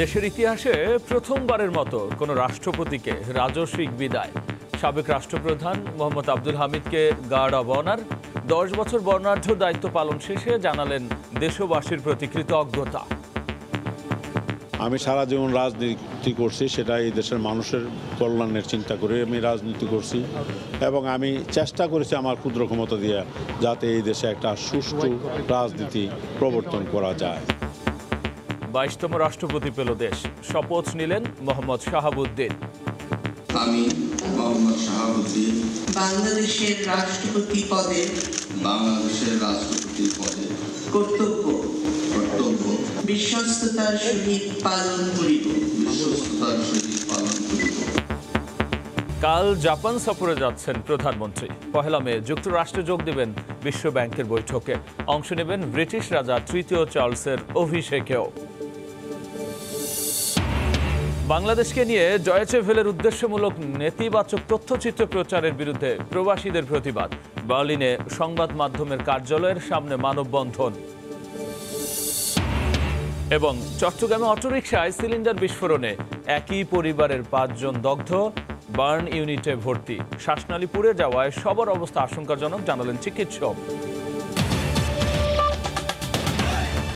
দেশের ইতিহাসে প্রথমবারের মতো কোনো রাষ্ট্রপতিকে রাজস্বিক বিদায়। সাবেক রাষ্ট্রপ্রধান মোহাম্মদ আব্দুল হামিদকে গার্ড অব অনার, দশ বছর বর্ণাঢ্য দায়িত্ব পালন শেষে জানালেন দেশবাসীর প্রতি কৃতজ্ঞতা। আমি সারা জীবন রাজনীতি করছি, সেটা এই দেশের মানুষের কল্যাণের চিন্তা করে আমি রাজনীতি করছি এবং আমি চেষ্টা করেছি আমার ক্ষুদ্র ক্ষমতা দিয়ে যাতে এই দেশে একটা সুষ্ঠু রাজনীতি প্রবর্তন করা যায়। বাইশতম রাষ্ট্রপতি পেল দেশ। শপথ নিলেন মোহাম্মদ শাহাবুদ্দিন। আমি মোহাম্মদ শাহাবুদ্দিন। বাংলাদেশের রাষ্ট্রপতি পদে। বাংলাদেশের রাষ্ট্রপতি পদে। কর্তব্য। কর্তব্য। বিশ্বস্ততার সহিত পালন করিব। বিশ্বস্ততার সহিত পালন করিব। কাল জাপান সফরে যাচ্ছেন প্রধানমন্ত্রী। পহেলা মে যুক্তরাষ্ট্রে যোগ দেবেন বিশ্ব ব্যাংকের বৈঠকে। অংশ নেবেন ব্রিটিশ রাজা তৃতীয় চার্লসের অভিষেকেও। বাংলাদেশকে নিয়ে জয়েচে ভেলের উদ্দেশ্যমূলক নেতিবাচক তথ্যচিত্র প্রচারের বিরুদ্ধে প্রবাসীদের প্রতিবাদ। বার্লিনে সংবাদ মাধ্যমের কার্যালয়ের সামনে মানববন্ধন। এবং চট্টগ্রামে অটোরিকশায় সিলিন্ডার বিস্ফোরণে একই পরিবারের পাঁচজন দগ্ধ, বার্ন ইউনিটে ভর্তি। শ্বাসনালী পুড়ে যাওয়ায় সবার অবস্থা আশঙ্কাজনক, জানালেন চিকিৎসক।